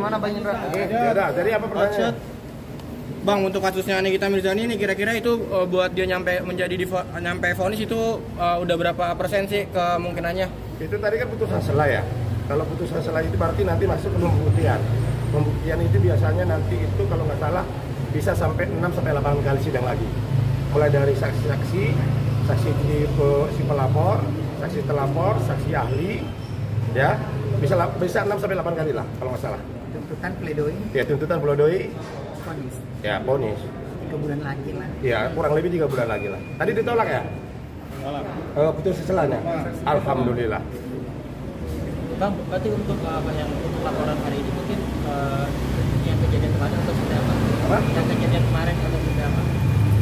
gimana Bang Indra? Oke, ya udah. Jadi apa pertanyaannya? Bang, untuk kasusnya Nikita Mirzani ini kira-kira itu uh, buat dia nyampe menjadi di nyampe vonis itu uh, udah berapa persen sih kemungkinannya? Itu tadi kan putusan selah ya. Kalau putusan selah itu berarti nanti masuk ke pembuktian. Pembuktian itu biasanya nanti itu kalau nggak salah bisa sampai 6 sampai 8 kali sidang lagi. Mulai dari saksi-saksi, saksi di si pelapor, saksi telapor, saksi ahli, ya bisa bisa 6 sampai 8 kali lah kalau nggak salah. Tuntutan pledoi, Ya tuntutan pledoi, vonis. ya ponis. Tiga bulan lagi lah. Ya kurang lebih tiga bulan lagi lah. Tadi ditolak ya? Oh, putus seselahnya. Alhamdulillah. Bang, berarti untuk uh, apa yang untuk laporan hari ini mungkin uh, yang kejadian kemarin atau seperti apa? Apa? Yang kejadian kemarin atau seperti apa?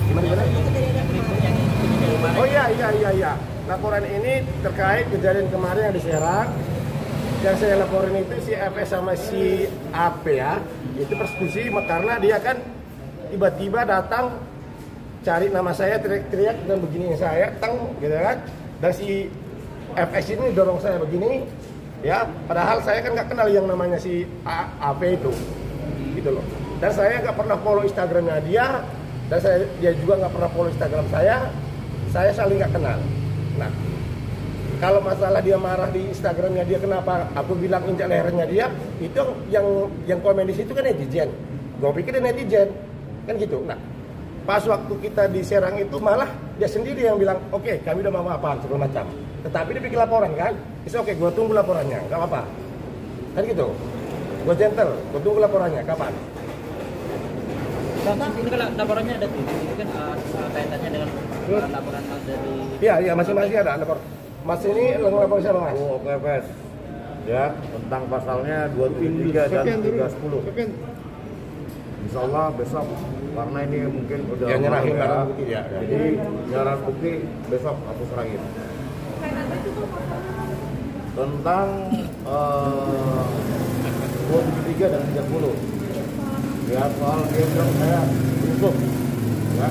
Gimana gimana? Yang kejadian berikut yang kejadian kemarin. Oh iya iya iya iya. Laporan ini terkait kejadian kemarin yang di Serang. Yang saya laporin itu si FS sama si AP ya. Itu persekusi karena dia kan tiba-tiba datang cari nama saya teriak-teriak dan begini saya teng gitu kan. Dan si FS ini dorong saya begini ya padahal saya kan nggak kenal yang namanya si AP itu gitu loh dan saya nggak pernah follow Instagramnya dia dan saya dia juga nggak pernah follow Instagram saya saya saling nggak kenal nah kalau masalah dia marah di Instagramnya dia kenapa aku bilang injak lehernya dia itu yang yang komen di situ kan netizen. Gue pikir dia netizen. Kan gitu. Nah pas waktu kita di Serang itu malah dia sendiri yang bilang oke kami udah mau apa segala macam. Tetapi dia bikin laporan kan? Itu oke gue tunggu laporannya nggak apa-apa. Kan gitu. Gue gentle gue tunggu laporannya kapan? Bang, ini kan laporannya ada tuh. Ini kan uh, kaitannya dengan uh, laporan dari Iya, iya masing-masing ada lapor. Mas ini lapor siapa mas? Oh, KPS ya tentang pasalnya 273 dan 310. Insya Allah besok karena ini mungkin udah Ya, nyerahin malam barang bukti, ya, ya. Jadi nyerah bukti besok aku serahin. Tentang eh, 273 dan 30 ya soal dia bilang saya tutup Ya.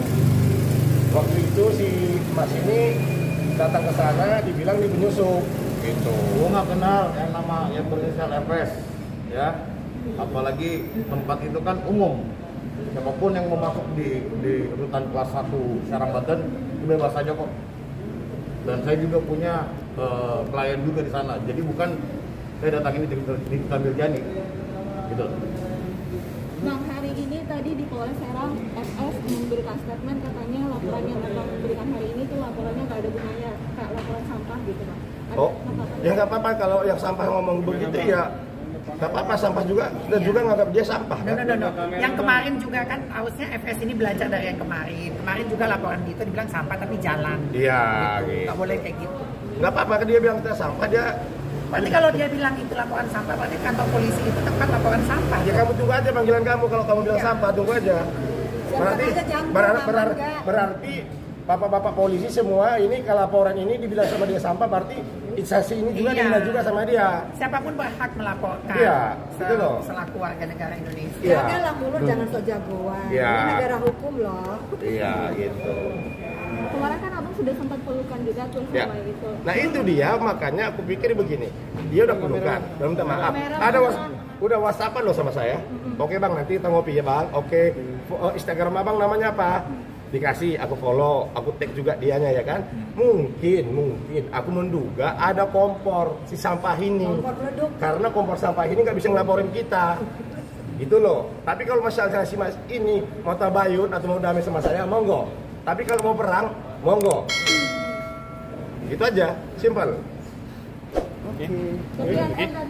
Waktu itu si Mas ini datang ke sana dibilang di penyusup gitu. Gua nggak kenal yang nama yang berinisial FS, ya. Apalagi tempat itu kan umum. Siapa pun yang mau masuk di di rutan kelas 1 Serang Banten bebas aja kok. Dan saya juga punya eh, klien juga di sana. Jadi bukan saya datang ini di di Mirjani. Gitu. Bang, hari ini tadi di Polres Serang, FS memberikan statement katanya laporan yang Bapak berikan hari ini tuh laporannya nggak ada gunanya, kayak laporan sampah gitu. Ada Oh, ya nggak apa-apa kalau yang sampah ngomong begitu ya nggak apa-apa sampah juga dan juga nganggap dia sampah. No, kan? no, no, no. Yang kemarin juga kan harusnya FS ini belajar dari yang kemarin. Kemarin juga laporan itu dibilang sampah tapi jalan. Iya, Gitu. gitu. Nggak boleh kayak gitu. Nggak apa-apa kan dia bilang kita sampah dia. Berarti kalau dia bilang itu laporan sampah, berarti kantor polisi itu tempat laporan sampah. Ya kamu tunggu aja panggilan kamu kalau kamu bilang sampah tunggu aja. Berarti jangan berar- berarti bapak-bapak polisi semua ini kalau laporan ini dibilang sama dia sampah berarti instansi ini juga Iya. dibilang juga sama dia. Siapa pun berhak melaporkan. Iya, Se- gitu loh. Selaku warga negara Indonesia. Iya. Jagalah mulut jangan sok jagoan. Iya. Ini negara hukum loh. Iya gitu. Kemarin kan sudah sempat pelukan juga tuh Ya. sama itu. Nah itu dia makanya aku pikir begini. Dia udah pelukan, udah minta maaf. Kamera, Ada was, udah whatsappan loh sama saya. Oke bang nanti kita ngopi ya bang. Oke Fo- eh, Instagram abang namanya apa? Dikasih, aku follow, aku tag juga dianya ya kan. Mungkin, mungkin aku menduga ada kompor si sampah ini. Kompor. Karena kompor sampah ini nggak bisa ngelaporin kita. Gitu loh. Tapi kalau misalnya si mas ini mau tabayun atau mau damai sama saya, monggo. Tapi kalau mau perang, monggo. Gitu aja, simple. Tapi kan kan tadi